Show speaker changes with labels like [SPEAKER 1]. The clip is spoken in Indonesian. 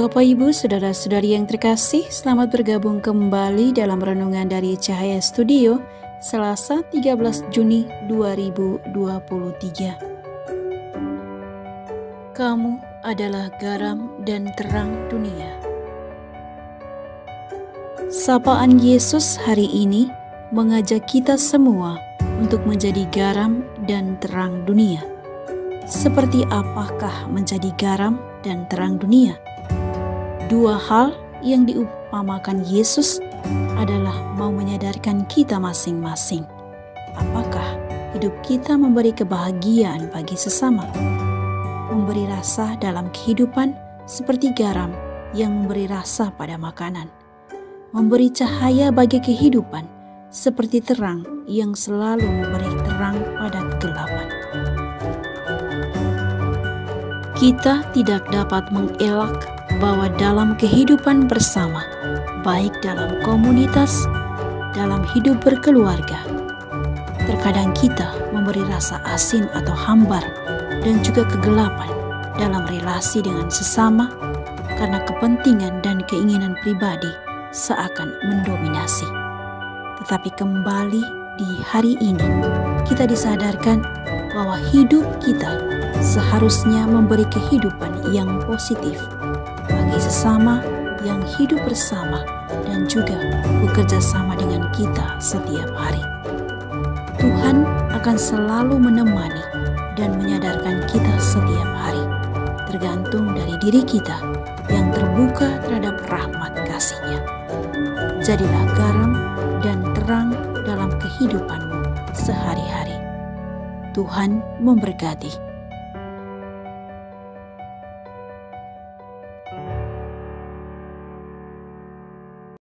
[SPEAKER 1] Bapak, Ibu, saudara-saudari yang terkasih, selamat bergabung kembali dalam renungan dari Cahaya Studio, Selasa 13 Juni 2023. Kamu adalah garam dan terang dunia. Sapaan Yesus hari ini mengajak kita semua untuk menjadi garam dan terang dunia. Seperti apakah menjadi garam dan terang dunia? Dua hal yang diupamakan Yesus adalah mau menyadarkan kita masing-masing. Apakah hidup kita memberi kebahagiaan bagi sesama? Memberi rasa dalam kehidupan seperti garam yang memberi rasa pada makanan. Memberi cahaya bagi kehidupan seperti terang yang selalu memberi terang pada kegelapan. Kita tidak dapat mengelak bahwa dalam kehidupan bersama, baik dalam komunitas, dalam hidup berkeluarga, terkadang kita memberi rasa asin atau hambar dan juga kegelapan dalam relasi dengan sesama karena kepentingan dan keinginan pribadi seakan mendominasi. Tetapi kembali di hari ini, kita disadarkan bahwa hidup kita seharusnya memberi kehidupan yang positif sesama yang hidup bersama dan juga bekerja sama dengan kita setiap hari. Tuhan akan selalu menemani dan menyadarkan kita setiap hari, tergantung dari diri kita yang terbuka terhadap rahmat kasih-Nya. Jadilah garam dan terang dalam kehidupanmu sehari-hari. Tuhan memberkati.